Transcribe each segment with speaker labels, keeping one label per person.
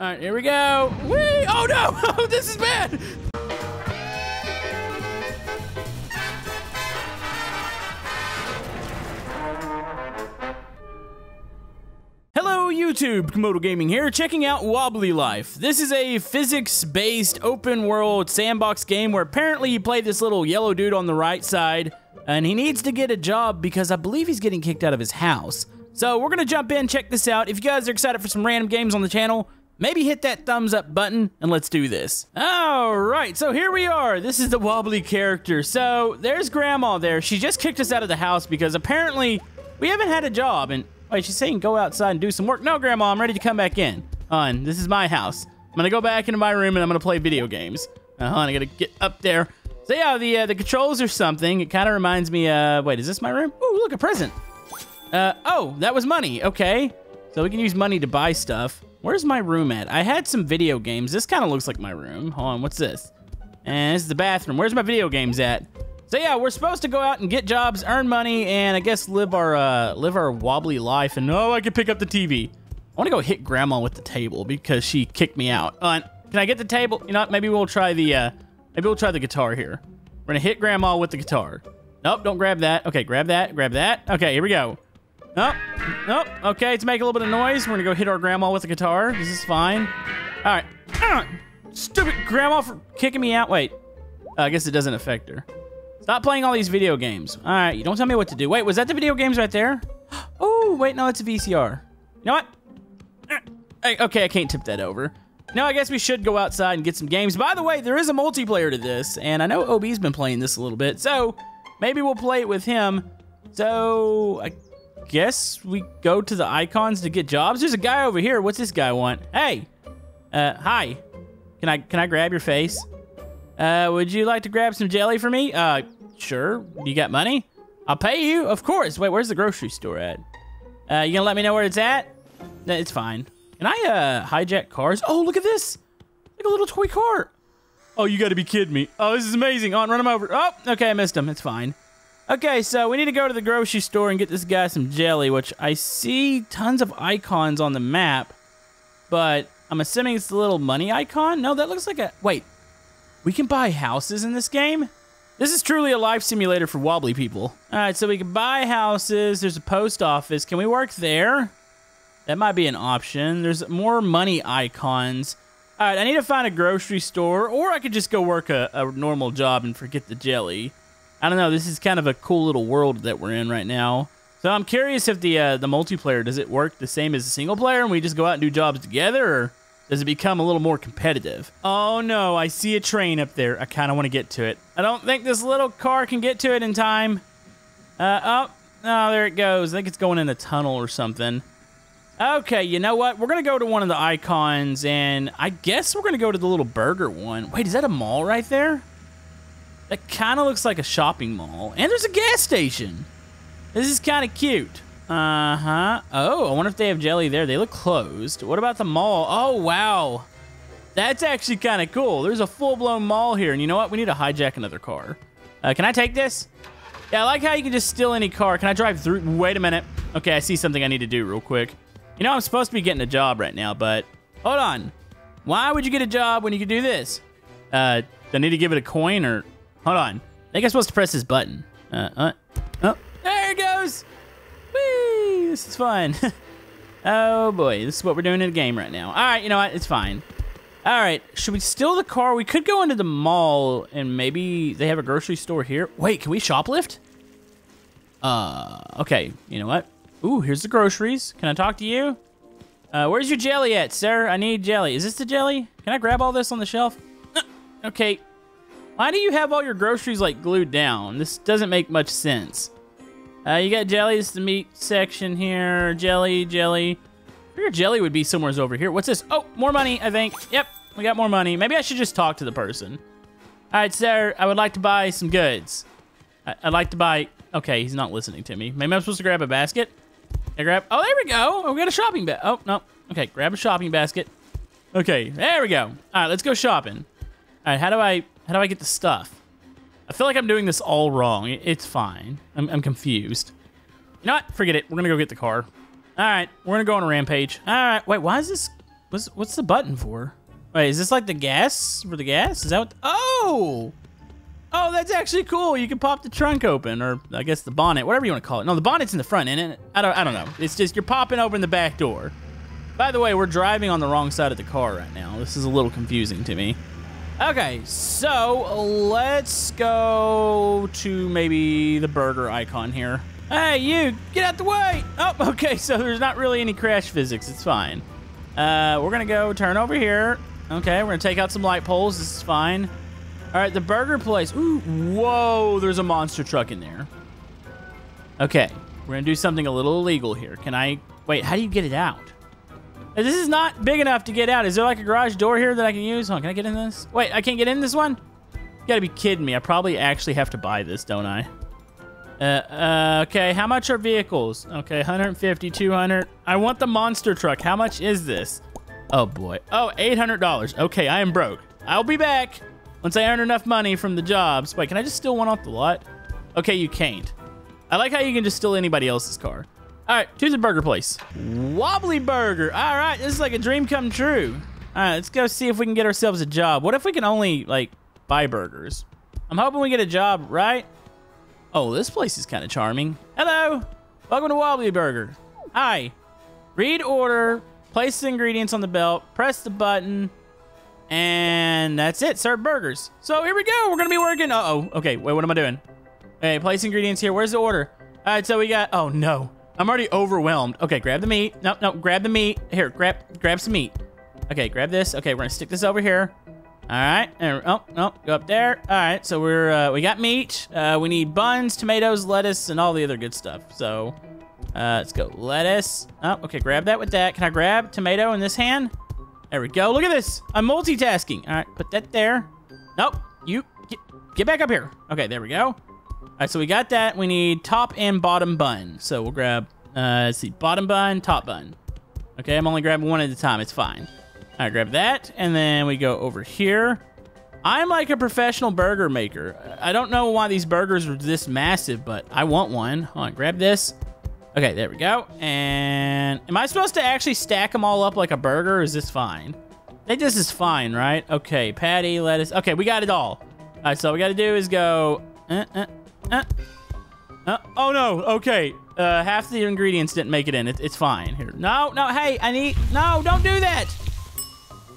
Speaker 1: All right, here we go. Whee! Oh no! Oh, this is bad. Hello YouTube, Camodo Gaming here, checking out Wobbly Life. This is a physics-based open world sandbox game where apparently you play this little yellow dude on the right side and he needs to get a job because I believe he's getting kicked out of his house. So we're gonna jump in, check this out. If you guys are excited for some random games on the channel, maybe hit that thumbs up button and let's do this. All right, so here we are. This is the wobbly character. So there's grandma there. She just kicked us out of the house because apparently we haven't had a job and wait, she's saying go outside and do some work. No, grandma, I'm ready to come back in. On, this is my house. I'm gonna go back into my room and I'm gonna play video games. Uh huh, I gotta get up there. So yeah, the uh, the controls or something. It kind of reminds me. Uh, wait, is this my room? Ooh, look, a present. Uh, oh, that was money. Okay, so we can use money to buy stuff. Where's my room at? I had some video games. This kind of looks like my room. Hold on, what's this? And this is the bathroom. Where's my video games at? So yeah, we're supposed to go out and get jobs, earn money, and I guess live our uh, live our wobbly life. And oh, I can pick up the TV. I want to go hit grandma with the table because she kicked me out. Uh, can I get the table? You know what? Maybe we'll try the uh, maybe we'll try the guitar here. We're gonna hit grandma with the guitar. Nope, don't grab that. Okay, grab that, grab that. Okay, here we go. Nope, nope. Okay, to make a little bit of noise, we're gonna go hit our grandma with a guitar. This is fine. All right. Uh, stupid grandma for kicking me out. Wait, uh, I guess it doesn't affect her. Stop playing all these video games. All right, you don't tell me what to do. Wait, was that the video games right there? Oh, wait, no, it's a VCR. You know what? Uh, Okay, I can't tip that over. No, I guess we should go outside and get some games. By the way, there is a multiplayer to this, and I know OB's been playing this a little bit, so maybe we'll play it with him. So, I guess we go to the icons to get jobs. There's a guy over here. What's this guy want? Hey, uh, hi. Can I can I grab your face? Uh, would you like to grab some jelly for me? Uh, sure. You got money? I'll pay you, of course. Wait, where's the grocery store at? Uh, you gonna let me know where it's at? It's fine. Can I uh hijack cars? Oh, look at this! Like a little toy car. Oh, you got to be kidding me! Oh, this is amazing. On, run him over. Oh, okay, I missed him. It's fine. Okay, so we need to go to the grocery store and get this guy some jelly, which I see tons of icons on the map, but I'm assuming it's the little money icon. No, that looks like a wait. We can buy houses in this game. This is truly a life simulator for wobbly people. All right, so we can buy houses. There's a post office. Can we work there? That might be an option. There's more money icons. All right, I need to find a grocery store, or I could just go work a, a normal job and forget the jelly. I don't know. This is kind of a cool little world that we're in right now. So I'm curious if the uh, the multiplayer does it work the same as the single player, and we just go out and do jobs together, or does it become a little more competitive? Oh no, I see a train up there. I kind of want to get to it. I don't think this little car can get to it in time. Uh, oh, oh, there it goes. I think it's going in a tunnel or something. Okay, you know what? We're gonna go to one of the icons, and I guess we're gonna go to the little burger one. Wait, is that a mall right there? That kind of looks like a shopping mall, and there's a gas station. This is kind of cute. Uh huh. Oh, I wonder if they have jelly there. They look closed. What about the mall? Oh wow, that's actually kind of cool. There's a full blown mall here, and you know what? We need to hijack another car. Uh, can I take this? Yeah, I like how you can just steal any car. Can I drive through? Wait a minute. Okay, I see something I need to do real quick. You know, I'm supposed to be getting a job right now, but hold on. Why would you get a job when you could do this? Uh, do I need to give it a coin or? Hold on. I think I'm supposed to press this button. Uh, uh, oh, there it goes. Whee! This is fun. oh boy, this is what we're doing in the game right now. All right, you know what? It's fine. All right, should we steal the car? We could go into the mall and maybe they have a grocery store here. Wait, can we shoplift? Uh, okay. You know what? Ooh, here's the groceries. Can I talk to you? Uh, where's your jelly at, sir? I need jelly. Is this the jelly? Can I grab all this on the shelf? Okay. Why do you have all your groceries like glued down? This doesn't make much sense. Uh, you got is the meat section here. Jelly, jelly. Your jelly would be somewhere over here. What's this? Oh, more money, I think. Yep, we got more money. Maybe I should just talk to the person. All right, sir, I would like to buy some goods. I- I'd like to buy... Okay, he's not listening to me. Maybe I'm supposed to grab a basket? I grab... Oh, there we go. Oh, we got a shopping bag. Oh, no. Okay, grab a shopping basket. Okay, there we go. All right, let's go shopping. All right, how do I... How do I get the stuff? I feel like I'm doing this all wrong. It's fine. I'm, I'm confused. You know what? Forget it. We're gonna go get the car. All right, we're gonna go on a rampage. All right, wait, why is this What's what's the button for? Wait, is this like the gas for the gas? Is that what? Oh, oh, that's actually cool. You can pop the trunk open, or I guess the bonnet, whatever you want to call it. No, the bonnet's in the front, isn't it? I don't, I don't know. It's just you're popping open the back door. By the way, we're driving on the wrong side of the car right now. This is a little confusing to me. Okay, so let's go to maybe the burger icon here. Hey, you, get out the way. Oh, okay, so there's not really any crash physics. It's fine. Uh, we're going to go turn over here. Okay, we're going to take out some light poles. This is fine. All right, the burger place. Ooh, whoa, there's a monster truck in there. Okay, we're going to do something a little illegal here. Can I... Wait, how do you get it out? This is not big enough to get out. Is there like a garage door here that I can use? Hold on, can I get in this? Wait, I can't get in this one? You gotta be kidding me. I probably actually have to buy this, don't I? Uh, uh, okay, how much are vehicles? Okay, 150, 200. I want the monster truck. How much is this? Oh boy. Oh, $800. Okay, I am broke. I'll be back once I earn enough money from the jobs. Wait, can I just steal one off the lot? Okay, you can't. I like how you can just steal anybody else's car. All right, to the burger place. Wobbly Burger. All right, this is like a dream come true. All right, let's go see if we can get ourselves a job. What if we can only, like, buy burgers? I'm hoping we get a job, right? Oh, this place is kind of charming. Hello. Welcome to Wobbly Burger. Hi. Read order, place the ingredients on the belt, press the button, and that's it. Serve burgers. So here we go. We're going to be working. Uh-oh. Okay, wait, what am I doing? Hey, place ingredients here. Where's the order? All right, so we got... Oh, no. I'm already overwhelmed. Okay, grab the meat. No, no, grab the meat. Here, grab grab some meat. Okay, grab this. Okay, we're gonna stick this over here. All right. Oh, no, go up there. All right. So we're uh, we got meat. Uh, we need buns, tomatoes, lettuce, and all the other good stuff. So uh, let's go lettuce. Oh, okay. Grab that with that. Can I grab tomato in this hand? There we go. Look at this. I'm multitasking. All right. Put that there. Nope. You get, get back up here. Okay. There we go. All right, so we got that. We need top and bottom bun. So we'll grab, uh, let's see, bottom bun, top bun. Okay, I'm only grabbing one at a time. It's fine. Right, grab that. And then we go over here. I'm like a professional burger maker. I don't know why these burgers are this massive, but I want one. Hold on, grab this. Okay, there we go. And am I supposed to actually stack them all up like a burger, is this fine? I think this is fine, right? Okay, patty, lettuce. Okay, we got it all. All right, so all we got to do is go... Uh, uh, uh, uh, oh no, okay. Uh, half the ingredients didn't make it in. It, it's fine. Here. No, no, hey, I need... No, don't do that!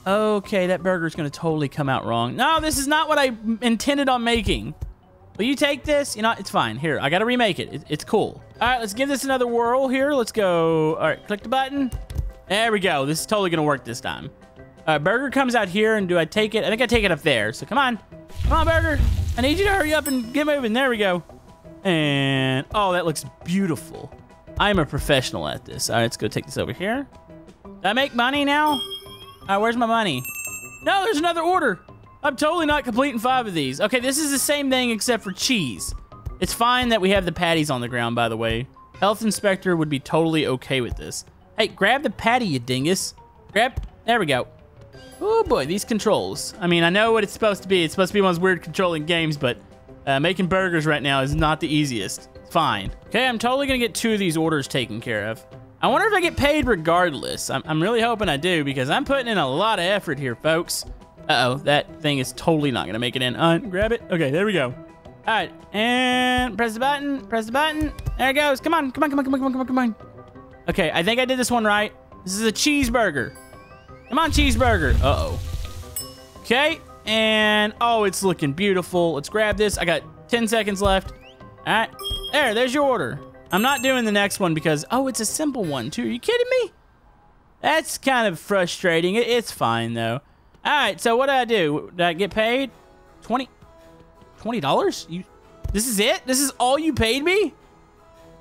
Speaker 1: Okay, that burger's gonna totally come out wrong. No, this is not what I intended on making. Will you take this? You know, it's fine. Here, I gotta remake it. it. It's cool. All right, let's give this another whirl here. Let's go. All right, click the button. There we go. This is totally gonna work this time. Uh, burger comes out here, and do I take it? I think I take it up there. So come on. Come on, burger. I need you to hurry up and get moving. There we go. And, oh, that looks beautiful. I'm a professional at this. All right, let's go take this over here. Did I make money now? All right, where's my money? No, there's another order. I'm totally not completing five of these. Okay, this is the same thing except for cheese. It's fine that we have the patties on the ground, by the way. Health inspector would be totally okay with this. Hey, grab the patty, you dingus. Grab, there we go. Oh boy, these controls. I mean, I know what it's supposed to be. It's supposed to be one of those weird controlling games, but uh, making burgers right now is not the easiest. Fine. Okay, I'm totally gonna get two of these orders taken care of. I wonder if I get paid regardless. I'm, I'm really hoping I do because I'm putting in a lot of effort here, folks. Uh-oh, that thing is totally not gonna make it in. Uh, grab it. Okay, there we go. All right, and press the button, press the button. There it goes. Come on, come on, come on, come on, come on, come on. Okay, I think I did this one right. This is a cheeseburger. Come on, cheeseburger. Uh-oh. Okay, and oh, it's looking beautiful. Let's grab this. I got 10 seconds left. All right, there, there's your order. I'm not doing the next one because, oh, it's a simple one too. Are you kidding me? That's kind of frustrating. It's fine though. All right, so what did I do? Did I get paid? 20 $20? You This is it? This is all you paid me?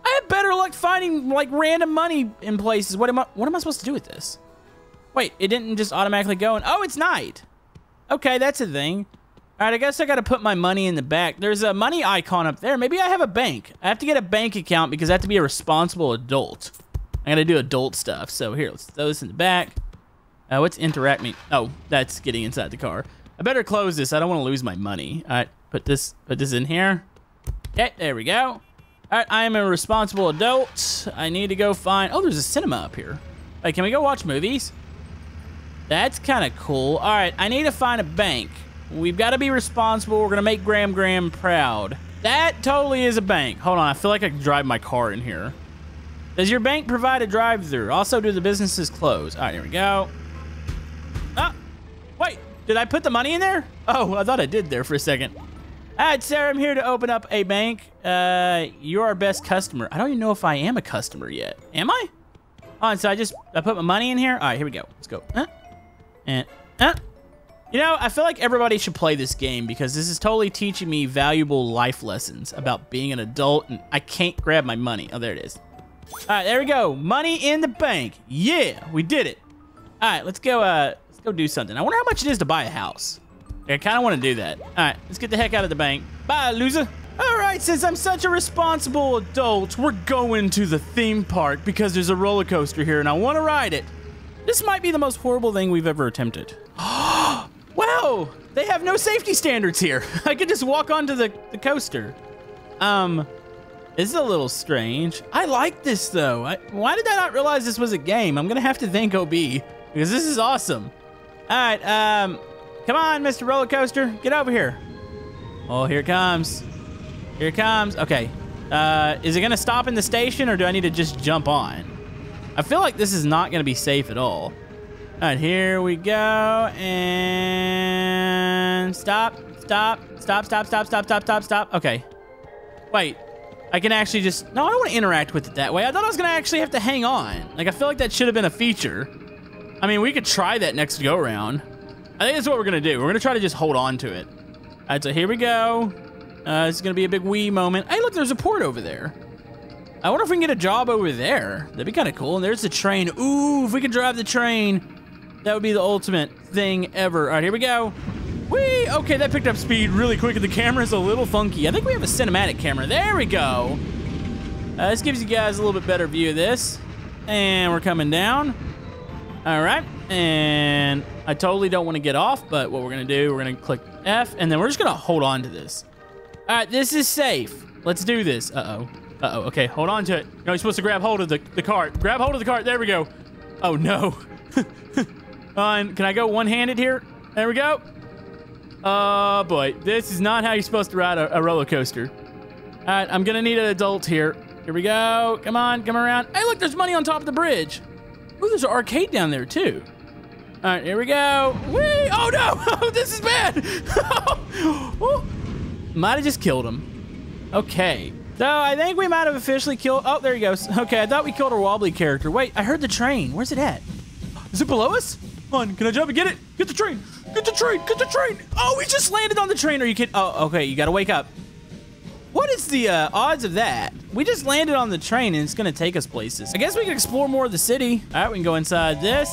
Speaker 1: I have better luck finding like random money in places. What am I what am I supposed to do with this? Wait, it didn't just automatically go and... Oh, it's night. Okay, that's a thing. All right, I guess I got to put my money in the back. There's a money icon up there. Maybe I have a bank. I have to get a bank account because I have to be a responsible adult. I got to do adult stuff. So here, let's throw this in the back. Uh, what's interact me? Oh, that's getting inside the car. I better close this. I don't want to lose my money. All right, put this put this in here. Okay, there we go. All right, I am a responsible adult. I need to go find... Oh, there's a cinema up here. Hey, can we go watch movies? That's kind of cool. All right, I need to find a bank. We've got to be responsible. We're going to make Graham Graham proud. That totally is a bank. Hold on, I feel like I can drive my car in here. Does your bank provide a drive-through? Also, do the businesses close? All right, here we go. Ah, wait, did I put the money in there? Oh, I thought I did there for a second. All right, Sarah, I'm here to open up a bank. Uh, you're our best customer. I don't even know if I am a customer yet. Am I? Oh, so I just, I put my money in here? All right, here we go. Let's go. Uh, and, uh. You know, I feel like everybody should play this game because this is totally teaching me valuable life lessons about being an adult and I can't grab my money. Oh, there it is. All right, there we go. Money in the bank. Yeah, we did it. All right, let's go, uh, let's go do something. I wonder how much it is to buy a house. I kind of want to do that. All right, let's get the heck out of the bank. Bye, loser. All right, since I'm such a responsible adult, we're going to the theme park because there's a roller coaster here and I want to ride it. This might be the most horrible thing we've ever attempted. wow, they have no safety standards here. I could just walk onto the, the coaster. Um, this is a little strange. I like this though. I, why did I not realize this was a game? I'm gonna have to thank OB because this is awesome. All right, um, come on, Mr. Roller Coaster, get over here. Oh, here it comes. Here it comes. Okay. Uh, is it gonna stop in the station or do I need to just jump on? I feel like this is not gonna be safe at all. All right, here we go, and stop, stop, stop, stop, stop, stop, stop, stop, stop. Okay. Wait, I can actually just, no, I don't want to interact with it that way. I thought I was gonna actually have to hang on. Like, I feel like that should have been a feature. I mean, we could try that next go around. I think that's what we're gonna do. We're gonna try to just hold on to it. All right, so here we go. Uh, this is gonna be a big wee moment. Hey, look, there's a port over there. I wonder if we can get a job over there. That'd be kind of cool. And there's the train. Ooh, if we could drive the train, that would be the ultimate thing ever. All right, here we go. Whee! Okay, that picked up speed really quick, and the camera's a little funky. I think we have a cinematic camera. There we go. Uh, this gives you guys a little bit better view of this. And we're coming down. All right, and I totally don't want to get off, but what we're gonna do, we're gonna click F, and then we're just gonna hold on to this. All right, this is safe. Let's do this. Uh-oh. Uh-oh, okay, hold on to it. No, you're supposed to grab hold of the, the cart. Grab hold of the cart, there we go. Oh, no. on, can I go one-handed here? There we go. Oh, boy. This is not how you're supposed to ride a, a roller coaster. All right, I'm gonna need an adult here. Here we go. Come on, come around. Hey, look, there's money on top of the bridge. Ooh, there's an arcade down there, too. All right, here we go. Whee! Oh, no! this is bad! Oh, might have just killed him. Okay. So I think we might have officially killed. Oh, there he goes. Okay, I thought we killed our wobbly character. Wait, I heard the train. Where's it at? Is it below us? Come on, can I jump and get it? Get the train. Get the train. Get the train. Oh, we just landed on the train. Are you kidding? Oh, okay. You gotta wake up. What is the uh, odds of that? We just landed on the train and it's gonna take us places. I guess we can explore more of the city. All right, we can go inside this.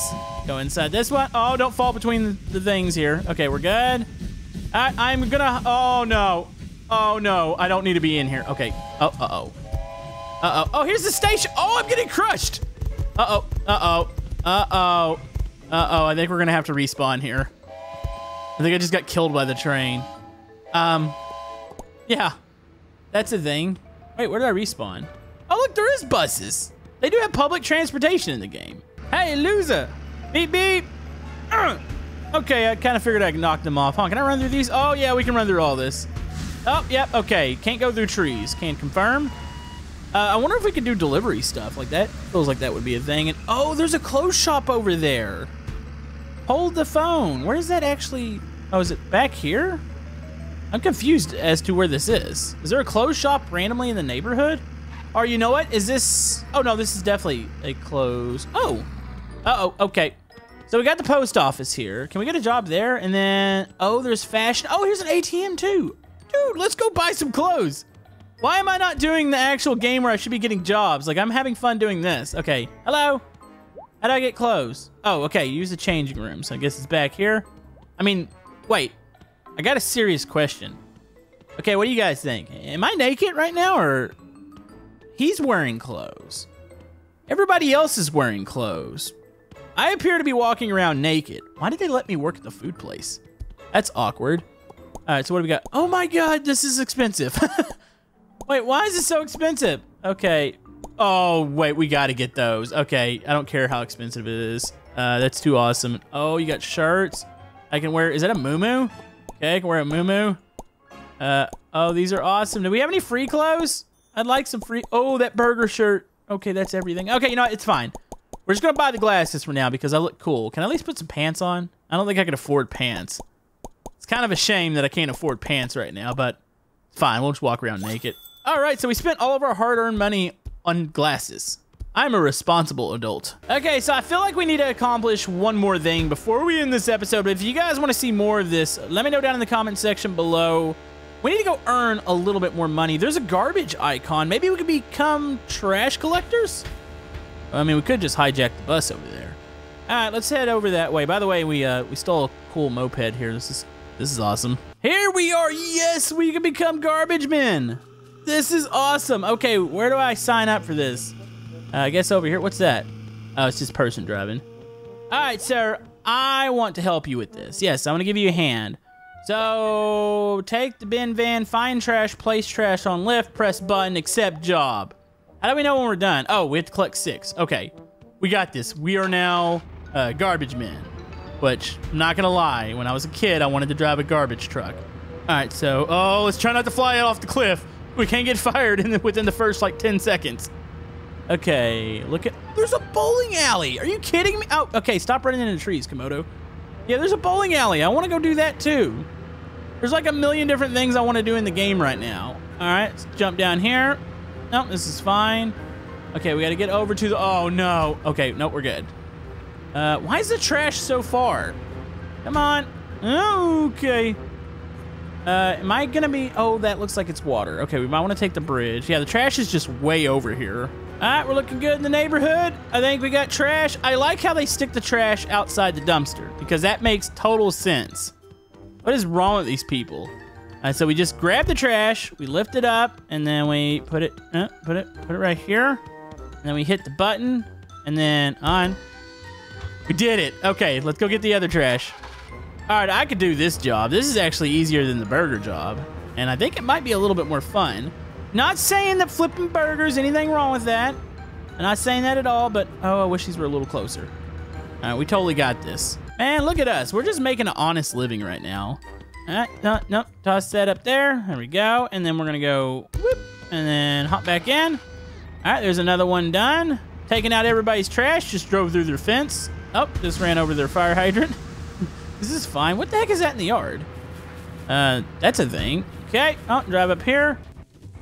Speaker 1: Go inside this one. Oh, don't fall between the things here. Okay, we're good. All right, I'm gonna. Oh no. Oh no, I don't need to be in here. Okay. Oh, uh-oh. Uh-oh. Oh, here's the station. Oh, I'm getting crushed. Uh-oh. Uh-oh. Uh-oh. Uh-oh, I think we're gonna have to respawn here. I think I just got killed by the train. Um, yeah. That's a thing. Wait, where did I respawn? Oh, look, there is buses. They do have public transportation in the game. Hey, loser. Beep, beep. Okay, I kind of figured I could knock them off. Huh, can I run through these? Oh, yeah, we can run through all this. Oh, yep, okay. Can't go through trees. Can't confirm. Uh, I wonder if we could do delivery stuff like that. Feels like that would be a thing. And oh, there's a clothes shop over there. Hold the phone. Where is that actually? Oh, is it back here? I'm confused as to where this is. Is there a clothes shop randomly in the neighborhood? Or you know what? Is this? Oh no, this is definitely a clothes. Oh, uh oh. Okay. So we got the post office here. Can we get a job there? And then, oh, there's fashion. Oh, here's an ATM too. Dude, let's go buy some clothes. Why am I not doing the actual game where I should be getting jobs? Like, I'm having fun doing this. Okay, hello? How do I get clothes? Oh, okay, use the changing room. So I guess it's back here. I mean, wait. I got a serious question. Okay, what do you guys think? Am I naked right now, or... He's wearing clothes. Everybody else is wearing clothes. I appear to be walking around naked. Why did they let me work at the food place? That's awkward. All right, so what do we got? Oh my god, this is expensive. wait, why is it so expensive? Okay. Oh, wait, we got to get those. Okay, I don't care how expensive it is. Uh, that's too awesome. Oh, you got shirts. I can wear, is that a moo Okay, I can wear a moo Uh, oh, these are awesome. Do we have any free clothes? I'd like some free, oh, that burger shirt. Okay, that's everything. Okay, you know what? It's fine. We're just gonna buy the glasses for now because I look cool. Can I at least put some pants on? I don't think I can afford pants. It's kind of a shame that I can't afford pants right now, but fine. We'll just walk around naked. All right, so we spent all of our hard-earned money on glasses. I'm a responsible adult. Okay, so I feel like we need to accomplish one more thing before we end this episode. But if you guys want to see more of this, let me know down in the comment section below. We need to go earn a little bit more money. There's a garbage icon. Maybe we could become trash collectors? I mean, we could just hijack the bus over there. All right, let's head over that way. By the way, we uh, we stole a cool moped here. This is this is awesome. Here we are. Yes, we can become garbage men. This is awesome. Okay, where do I sign up for this? Uh, I guess over here. What's that? Oh, it's just person driving. All right, sir. I want to help you with this. Yes, I'm going to give you a hand. So, take the bin van, find trash, place trash on lift, press button, accept job. How do we know when we're done? Oh, we have to collect six. Okay, we got this. We are now uh, garbage men. Which, I'm not gonna lie, when I was a kid, I wanted to drive a garbage truck. All right, so, oh, let's try not to fly off the cliff. We can't get fired in the, within the first, like, 10 seconds. Okay, look at... There's a bowling alley. Are you kidding me? Oh, okay, stop running into trees, Camodo. Yeah, there's a bowling alley. I want to go do that, too. There's like a million different things I want to do in the game right now. All right, let's jump down here. No, nope, this is fine. Okay, we got to get over to the... Oh, no. Okay, no, we're good. Uh, why is the trash so far? Come on. Okay. Uh, am I gonna be... Oh, that looks like it's water. Okay, we might want to take the bridge. Yeah, the trash is just way over here. All right, we're looking good in the neighborhood. I think we got trash. I like how they stick the trash outside the dumpster because that makes total sense. What is wrong with these people? So we just grab the trash, we lift it up, and then we put it, uh, put it, put it right here. And then we hit the button, and then on. We did it. Okay, let's go get the other trash. All right, I could do this job. This is actually easier than the burger job. And I think it might be a little bit more fun. Not saying that flipping burgers, anything wrong with that. I'm not saying that at all, but oh, I wish these were a little closer. All right, we totally got this. Man, look at us. We're just making an honest living right now. All right, no, no, toss that up there. There we go. And then we're gonna go whoop, and then hop back in. All right, there's another one done. Taking out everybody's trash, just drove through their fence. Oh, just ran over their fire hydrant. this is fine. What the heck is that in the yard? Uh, that's a thing. Okay, oh, drive up here.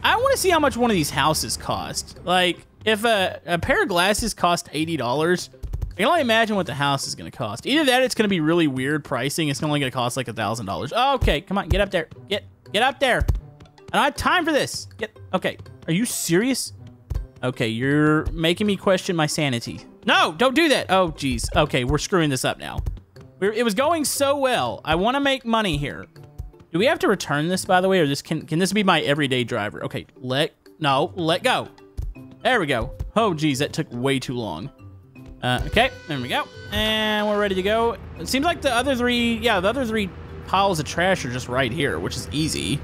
Speaker 1: I want to see how much one of these houses cost. Like, if a, a pair of glasses cost $80, I can only imagine what the house is going to cost. Either that, it's going to be really weird pricing. It's only going to cost like a $1,000. Oh, okay, come on, get up there. Get get up there. I don't have time for this. Get Okay, are you serious? Okay, you're making me question my sanity. No, don't do that. Oh, geez. Okay, we're screwing this up now. We're, it was going so well. I want to make money here. Do we have to return this, by the way, or this can can this be my everyday driver? Okay, let no, let go. There we go. Oh, geez, that took way too long. Uh, okay, there we go. And we're ready to go. It seems like the other three, yeah, the other three piles of trash are just right here, which is easy.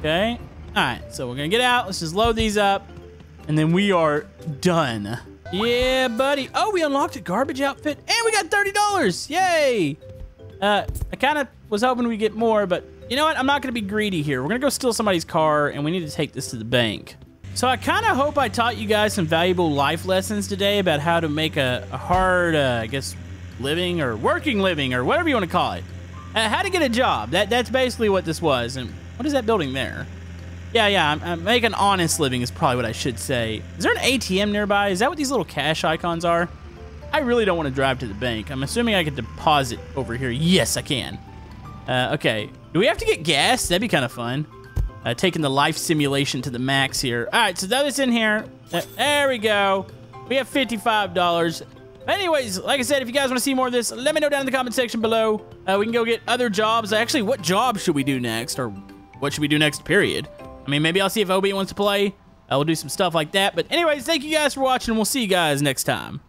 Speaker 1: Okay. All right, so we're gonna get out. Let's just load these up, and then we are done. Yeah, buddy. Oh, we unlocked a garbage outfit, and we got $30. Yay! Uh, I kind of was hoping we get more, but you know what? I'm not going to be greedy here. We're going to go steal somebody's car, and we need to take this to the bank. So I kind of hope I taught you guys some valuable life lessons today about how to make a, a hard, uh, I guess, living or working living or whatever you want to call it. Uh, how to get a job. That That's basically what this was. And what is that building there? Yeah, yeah, I'm, I'm making honest living is probably what I should say. Is there an ATM nearby? Is that what these little cash icons are? I really don't want to drive to the bank. I'm assuming I can deposit over here. Yes, I can. Uh, okay. Do we have to get gas? That'd be kind of fun. Uh, taking the life simulation to the max here. All right, so that is in here. Uh, there we go. We have $55. Anyways, like I said, if you guys want to see more of this, let me know down in the comment section below. Uh, we can go get other jobs. Actually, what job should we do next? Or what should we do next, period? I mean, maybe I'll see if Obi wants to play. I will do some stuff like that. But anyways, thank you guys for watching, and we'll see you guys next time.